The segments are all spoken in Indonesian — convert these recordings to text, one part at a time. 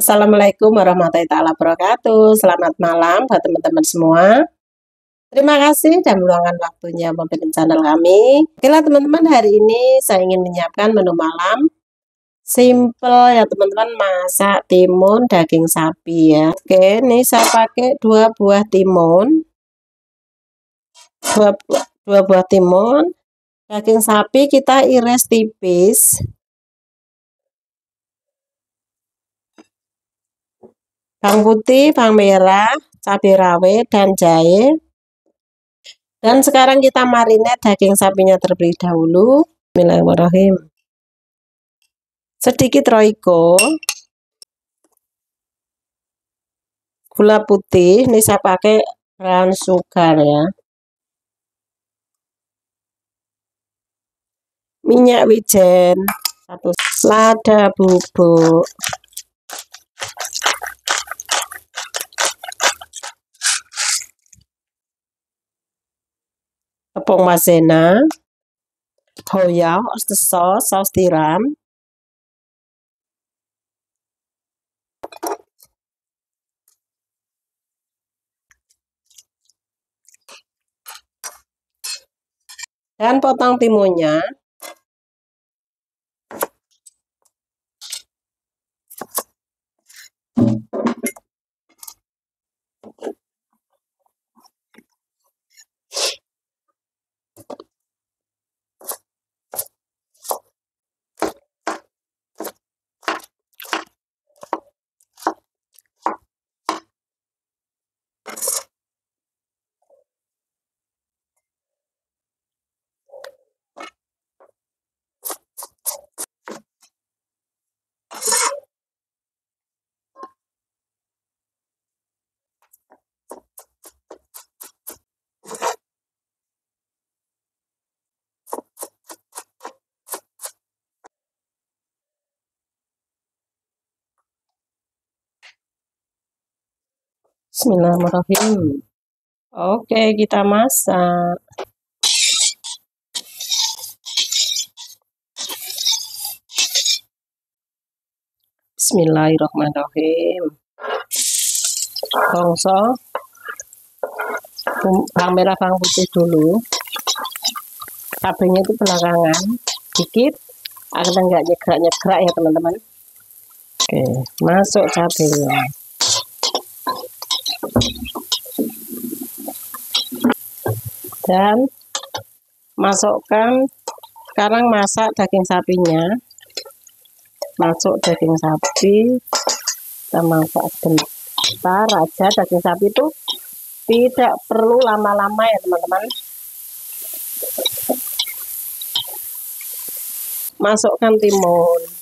Assalamualaikum warahmatullahi wabarakatuh. Selamat malam buat teman-teman semua. Terima kasih dan meluangkan waktunya membentuk channel kami. Oke lah teman-teman, hari ini saya ingin menyiapkan menu malam. Simple ya teman-teman, masak timun daging sapi ya. Oke, ini saya pakai dua buah timun. Dua, dua buah timun. Daging sapi kita iris tipis. Bawang putih, bawang merah, cabai rawit, dan jahe. Dan sekarang kita marinate daging sapinya terlebih dahulu. Bismillahirrahmanirrahim. Sedikit roiko. Gula putih, ini saya pakai brown sugar ya. Minyak wijen, satu lada bubuk. Tepung maizena, hoya, oyster saus tiram, dan potong timunnya Bismillahirrahmanirrahim. Oke, kita masak. Bismillahirrahmanirrahim. Bongso. Bawang merah, bawang putih dulu. Cabenya itu belakangan. Dikit. Agar enggak nyegrak-nyegrak ya teman-teman. Oke, masuk cabenya. Dan masukkan sekarang masak daging sapinya. Masuk daging sapi kita masak sebentar aja. Daging sapi itu tidak perlu lama-lama ya teman-teman. Masukkan timun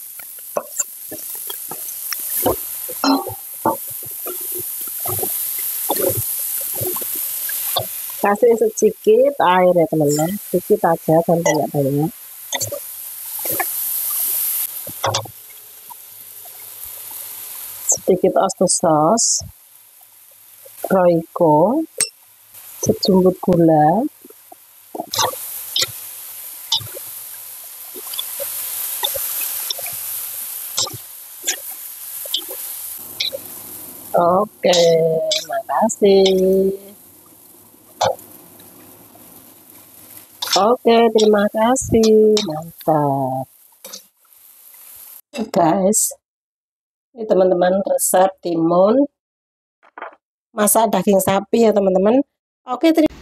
kasih sedikit air ya teman-teman. Sedikit aja dan banyak-banyak. Sedikit oyster sauce. Roiko sejumput gula. Oke, makasih. Oke, terima kasih. Mantap. Guys, ini teman-teman resep timun masak daging sapi ya teman-teman. Oke, terima